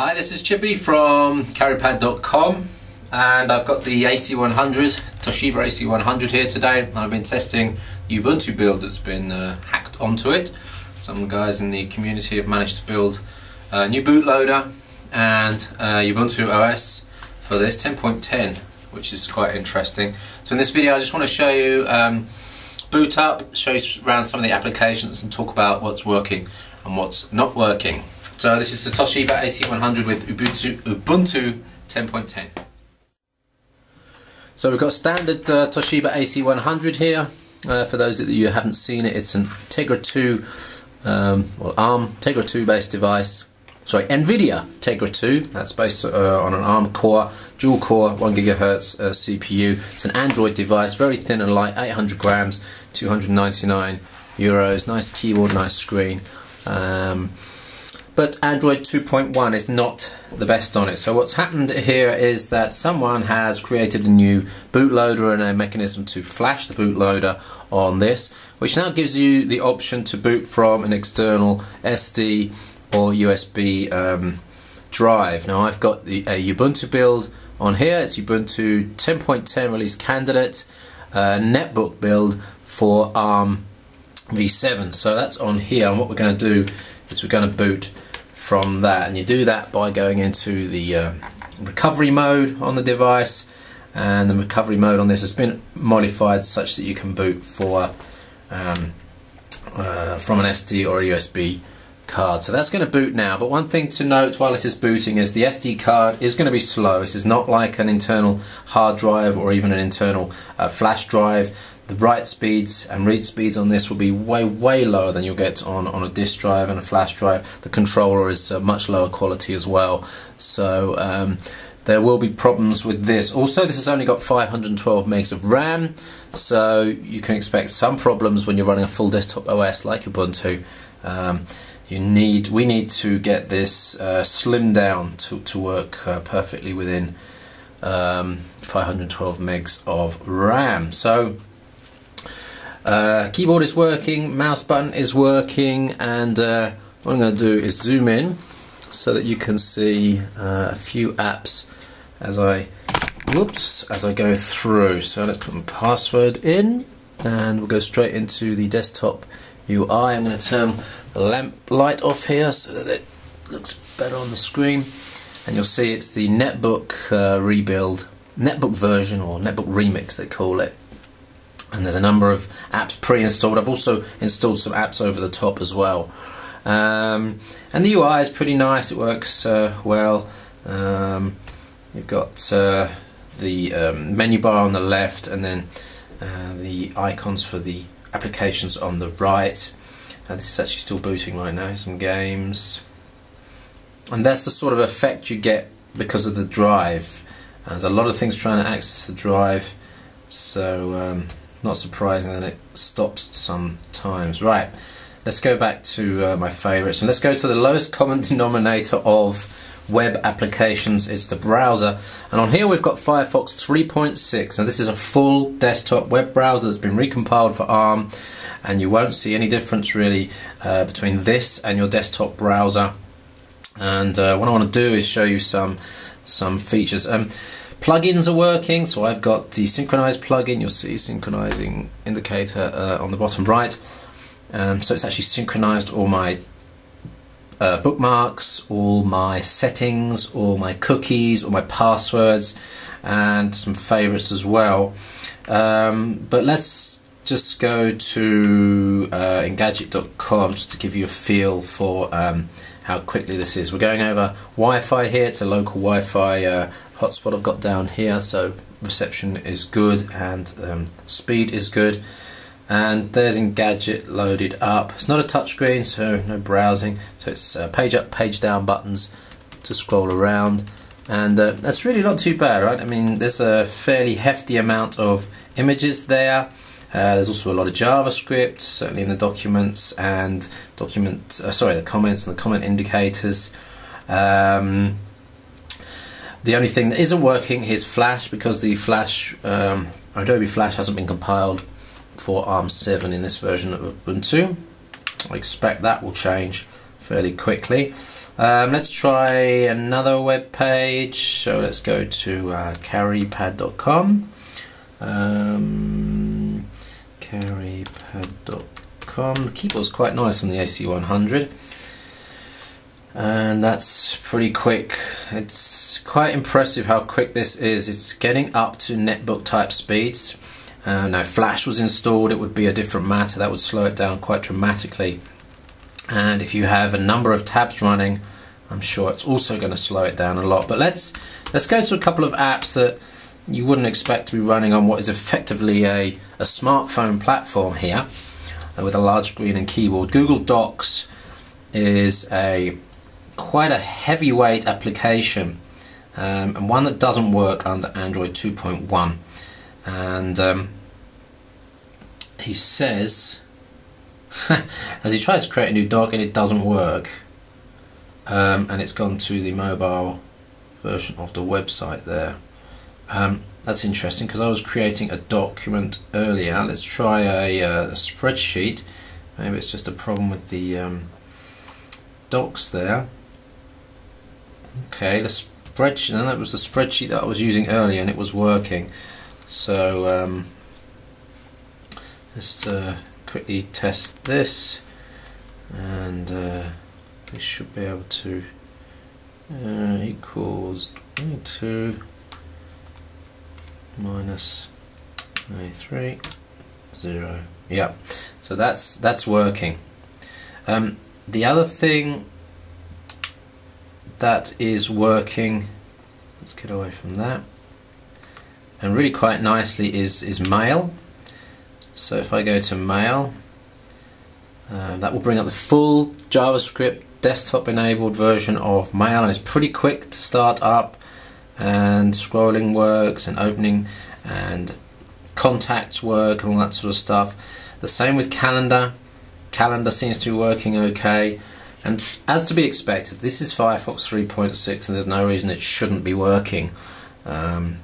Hi, this is Chippy from carrypad.com and I've got the AC100, Toshiba AC100 here today and I've been testing the Ubuntu build that's been uh, hacked onto it. Some guys in the community have managed to build a new bootloader and uh, Ubuntu OS for this 10.10 which is quite interesting. So in this video I just want to show you um, boot up, show you around some of the applications and talk about what's working and what's not working. So this is the Toshiba AC100 with Ubuntu, Ubuntu 10.10. So we've got standard uh, Toshiba AC100 here. Uh, for those of you haven't seen it, it's an Tegra 2, um, well ARM Tegra 2 based device. Sorry, NVIDIA Tegra 2. That's based uh, on an ARM core, dual core, 1 gigahertz uh, CPU. It's an Android device, very thin and light, 800 grams, 299 euros. Nice keyboard, nice screen. Um, but Android 2.1 is not the best on it. So what's happened here is that someone has created a new bootloader and a mechanism to flash the bootloader on this, which now gives you the option to boot from an external SD or USB um, drive. Now I've got the a Ubuntu build on here. It's Ubuntu 10.10 release candidate uh, netbook build for ARM v7. So that's on here, and what we're going to do is we're going to boot from that. And you do that by going into the uh, recovery mode on the device. And the recovery mode on this has been modified such that you can boot for um, uh, from an SD or a USB card. So that's going to boot now. But one thing to note while this is booting is the SD card is going to be slow. This is not like an internal hard drive or even an internal uh, flash drive the write speeds and read speeds on this will be way way lower than you'll get on on a disk drive and a flash drive. The controller is uh, much lower quality as well. So um, there will be problems with this. Also this has only got 512 megs of RAM so you can expect some problems when you're running a full desktop OS like Ubuntu um, you need we need to get this uh, slimmed down to, to work uh, perfectly within um, 512 megs of RAM. So uh, keyboard is working, mouse button is working, and uh, what I'm going to do is zoom in so that you can see uh, a few apps as I whoops as I go through. So let's put my password in, and we'll go straight into the desktop UI. I'm going to turn the lamp light off here so that it looks better on the screen, and you'll see it's the netbook uh, rebuild, netbook version or netbook remix they call it and there's a number of apps pre-installed. I've also installed some apps over the top as well. Um, and the UI is pretty nice, it works uh, well. Um, you've got uh, the um, menu bar on the left and then uh, the icons for the applications on the right. Uh, this is actually still booting right now, some games. And that's the sort of effect you get because of the drive. there's a lot of things trying to access the drive. So um, not surprising that it stops sometimes. Right, let's go back to uh, my favourites and let's go to the lowest common denominator of web applications. It's the browser, and on here we've got Firefox 3.6, and this is a full desktop web browser that's been recompiled for ARM, and you won't see any difference really uh, between this and your desktop browser. And uh, what I want to do is show you some some features. Um, Plugins are working, so I've got the synchronize plugin. You'll see synchronizing indicator uh, on the bottom right. Um, so it's actually synchronized all my uh, bookmarks, all my settings, all my cookies, all my passwords, and some favorites as well. Um, but let's just go to uh, engadget.com just to give you a feel for um, how quickly this is. We're going over Wi-Fi here. It's a local Wi-Fi uh, hotspot I've got down here so reception is good and um, speed is good. And there's Engadget loaded up. It's not a touchscreen so no browsing. So it's uh, page up page down buttons to scroll around. And uh, that's really not too bad right? I mean there's a fairly hefty amount of images there. Uh, there's also a lot of JavaScript certainly in the documents and document uh, sorry the comments and the comment indicators. Um, the only thing that isn't working is Flash because the Flash, um, Adobe Flash hasn't been compiled for ARM7 in this version of Ubuntu. I expect that will change fairly quickly. Um, let's try another web page. So let's go to uh, carrypad.com. Um, carrypad.com. The keyboard's quite nice on the AC100 and that's pretty quick. It's quite impressive how quick this is. It's getting up to netbook type speeds. Uh, now Flash was installed, it would be a different matter. That would slow it down quite dramatically. And if you have a number of tabs running, I'm sure it's also going to slow it down a lot. But let's let's go to a couple of apps that you wouldn't expect to be running on what is effectively a, a smartphone platform here uh, with a large screen and keyboard. Google Docs is a quite a heavyweight application um, and one that doesn't work under Android 2.1 and um, he says as he tries to create a new doc and it doesn't work um, and it's gone to the mobile version of the website there. Um, that's interesting because I was creating a document earlier. Let's try a, uh, a spreadsheet. Maybe it's just a problem with the um, docs there Okay, the spreadsheet, and that was the spreadsheet that I was using earlier and it was working. So um, let's uh, quickly test this and uh, we should be able to uh, equals 2 minus 93 0 yeah so that's that's working um, the other thing that is working. Let's get away from that. And really quite nicely is is mail. So if I go to mail uh, that will bring up the full JavaScript desktop enabled version of mail and it's pretty quick to start up and scrolling works and opening and contacts work and all that sort of stuff. The same with calendar. Calendar seems to be working okay and as to be expected, this is Firefox 3.6 and there's no reason it shouldn't be working. Um,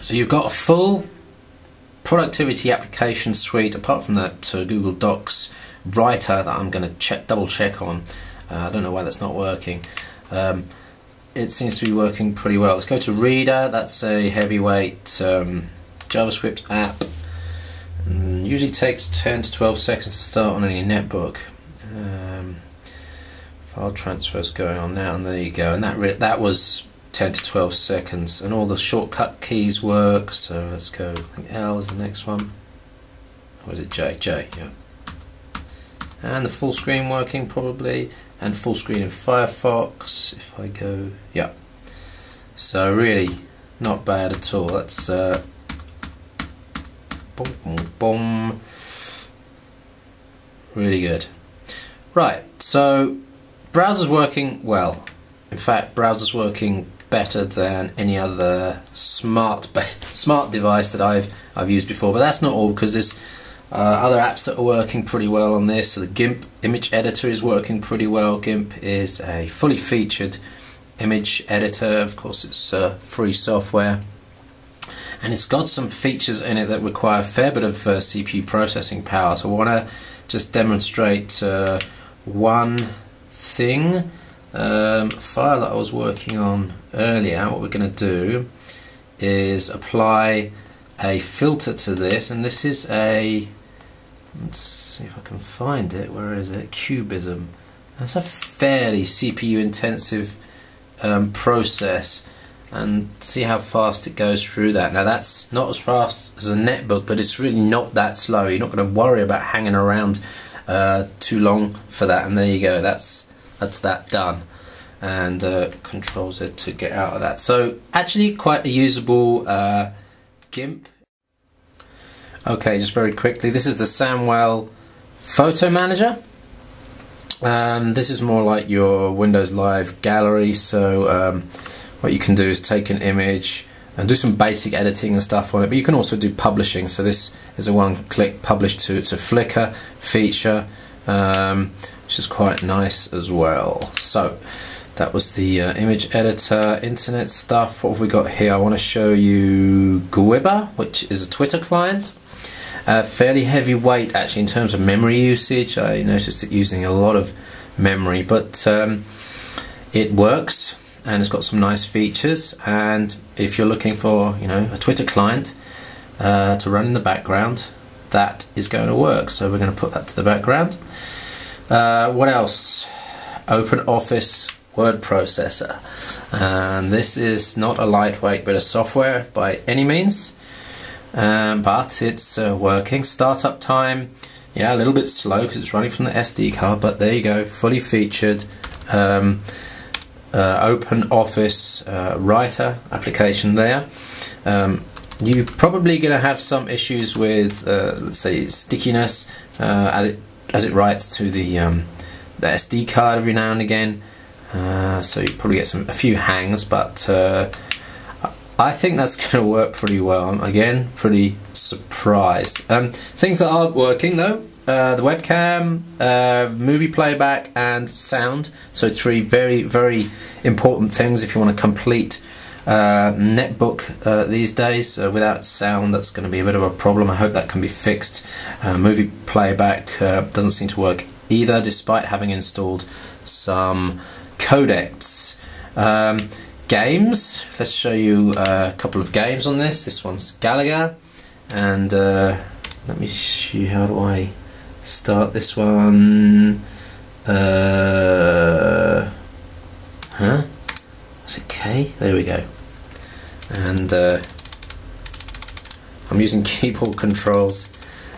so you've got a full productivity application suite apart from that uh, Google Docs writer that I'm going to check, double check on. Uh, I don't know why that's not working. Um, it seems to be working pretty well. Let's go to Reader. That's a heavyweight um, JavaScript app. And usually takes 10 to 12 seconds to start on any netbook. Um, file transfers going on now and there you go. And that that was 10 to 12 seconds and all the shortcut keys work so let's go I think L is the next one. Or is it J? J, yeah. And the full screen working probably and full screen in Firefox if I go yeah. So really not bad at all. That's uh, boom, boom, boom. really good. Right so Browser's working well. In fact, browser's working better than any other smart smart device that I've I've used before. But that's not all because there's uh, other apps that are working pretty well on this. So the GIMP image editor is working pretty well. GIMP is a fully featured image editor. Of course, it's uh, free software. And it's got some features in it that require a fair bit of uh, CPU processing power. So I want to just demonstrate uh, one thing. Um, file that I was working on earlier, what we're going to do is apply a filter to this, and this is a, let's see if I can find it, where is it, Cubism. That's a fairly CPU intensive um, process and see how fast it goes through that. Now that's not as fast as a netbook, but it's really not that slow. You're not going to worry about hanging around uh, too long for that. And there you go. That's that's that done and uh, control Z to get out of that. So actually quite a usable uh, GIMP. Okay, just very quickly, this is the Shotwell Photo Manager. Um, this is more like your Windows Live gallery, so um, what you can do is take an image and do some basic editing and stuff on it, but you can also do publishing. So this is a one-click publish to, to Flickr feature. Um, which is quite nice as well. So that was the uh, image editor, internet stuff. What have we got here? I want to show you Gwibber, which is a Twitter client. Uh, fairly heavy weight actually in terms of memory usage. I noticed it using a lot of memory, but um, it works and it's got some nice features and if you're looking for you know a Twitter client uh, to run in the background that is going to work so we're going to put that to the background uh, what else? Open office word processor. And this is not a lightweight bit of software by any means um, but it's uh, working. Startup time. Yeah a little bit slow because it's running from the SD card but there you go. Fully featured um, uh, open office uh, writer application there. Um, you're probably going to have some issues with uh, let's say stickiness uh, as it as it writes to the um, the SD card every now and again. Uh, so you probably get some a few hangs but uh, I think that's going to work pretty well. I'm again pretty surprised. Um, things that aren't working though uh, the webcam, uh, movie playback, and sound. So three very, very important things if you want to complete uh, netbook uh, these days. without sound, that's going to be a bit of a problem. I hope that can be fixed. Uh, movie playback doesn't seem to work either, despite having installed some codecs. Um, games. Let's show you a couple of games on this. This one's Galaga, and let me see how do I start this one. Uh? K? There we go. And uh, I'm using keyboard controls.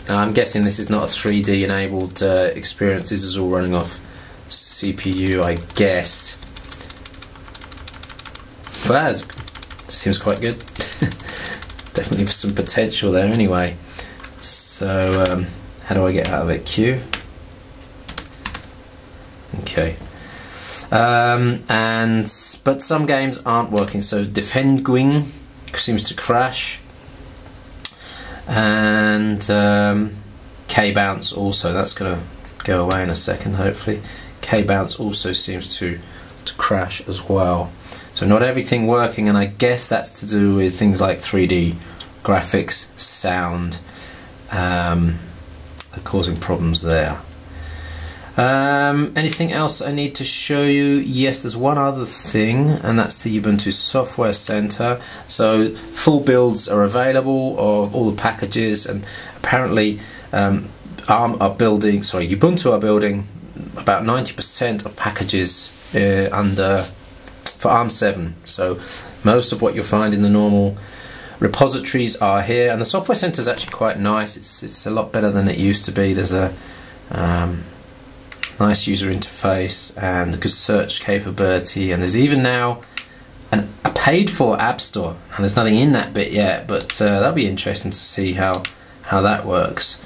Now I'm guessing this is not a 3D enabled uh, experience. This is all running off CPU, I guess. But that seems quite good. Definitely some potential there anyway. So. Um, how do I get out of it? Q. Okay. Um, and but some games aren't working. So Defend Defendguin seems to crash, and um, KBounce also. That's gonna go away in a second, hopefully. KBounce also seems to to crash as well. So not everything working, and I guess that's to do with things like 3D graphics, sound. Um, causing problems there. Um, anything else I need to show you? Yes, there's one other thing, and that's the Ubuntu Software Center. So full builds are available of all the packages, and apparently um, ARM are building, sorry, Ubuntu are building about 90% of packages uh, under for ARM7. So most of what you'll find in the normal repositories are here and the software center is actually quite nice it's it's a lot better than it used to be there's a um, nice user interface and good search capability. And there's even now an, a paid for app store. And there's nothing in that bit yet but uh, that'll be interesting to see how how that works.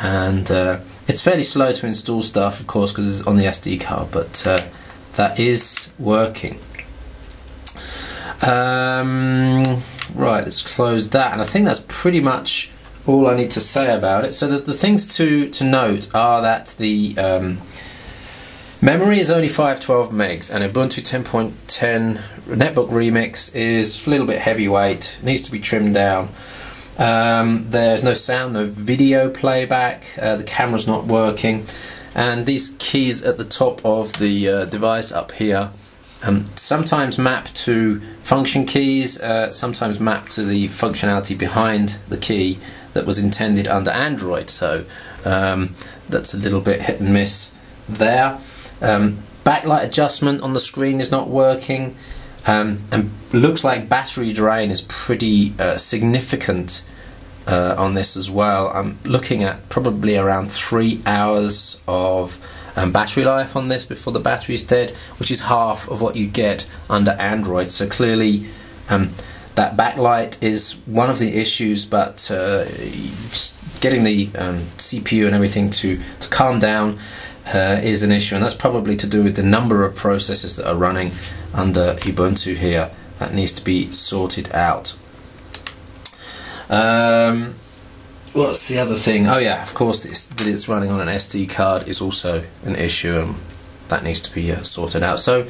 And uh, it's fairly slow to install stuff of course because it's on the SD card but uh, that is working. Um, Right, let's close that. And I think that's pretty much all I need to say about it. So the, the things to, to note are that the um, memory is only 512 megs and Ubuntu 10.10 Netbook Remix is a little bit heavyweight, needs to be trimmed down. Um, there's no sound, no video playback, uh, the camera's not working and these keys at the top of the uh, device up here um, sometimes map to function keys, uh, sometimes map to the functionality behind the key that was intended under Android. So um, that's a little bit hit and miss there. Um, backlight adjustment on the screen is not working, um, and looks like battery drain is pretty uh, significant. Uh, on this as well, I'm looking at probably around three hours of um, battery life on this before the battery's dead, which is half of what you get under Android. So clearly, um, that backlight is one of the issues, but uh, getting the um, CPU and everything to, to calm down uh, is an issue, and that's probably to do with the number of processes that are running under Ubuntu here. That needs to be sorted out. Um, What's the other thing? Oh yeah, of course, it's, that it's running on an SD card is also an issue, and that needs to be uh, sorted out. So,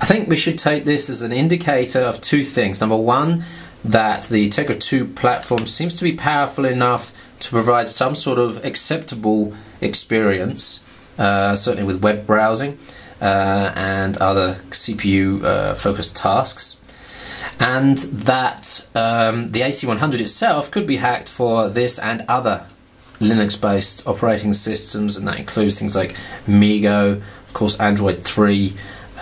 I think we should take this as an indicator of two things. Number one, that the Tegra 2 platform seems to be powerful enough to provide some sort of acceptable experience, uh, certainly with web browsing. uh, and other CPU uh, focused tasks. And that um, the AC100 itself could be hacked for this and other Linux based operating systems, and that includes things like MeeGo, of course, Android 3,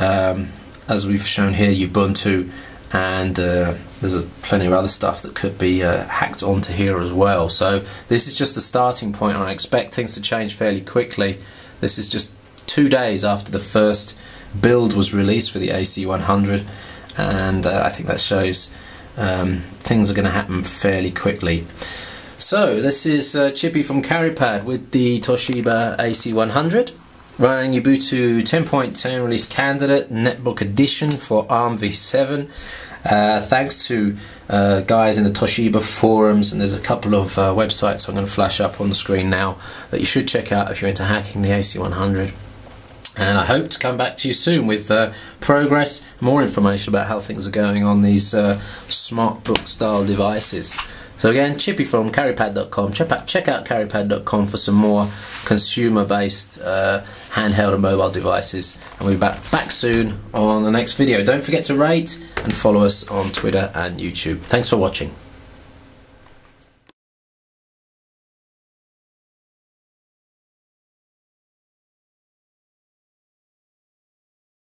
um, as we've shown here, Ubuntu, and uh, there's plenty of other stuff that could be uh, hacked onto here as well. So, this is just a starting point, and I expect things to change fairly quickly. This is just two days after the first build was released for the AC100, and uh, I think that shows um, things are going to happen fairly quickly. So this is uh, Chippy from CarryPad with the Toshiba AC100 running Ubuntu 10.10 release candidate netbook edition for ARM v7 uh, thanks to uh, guys in the Toshiba forums and there's a couple of uh, websites I'm going to flash up on the screen now that you should check out if you're into hacking the AC100 and I hope to come back to you soon with uh, progress, more information about how things are going on these uh, smart book style devices. So again, Chippy from carrypad.com. Check out, check out carrypad.com for some more consumer-based uh, handheld and mobile devices. And we'll be back, back soon on the next video. Don't forget to rate and follow us on Twitter and YouTube. Thanks for watching.